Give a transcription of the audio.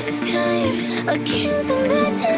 this time, a kingdom that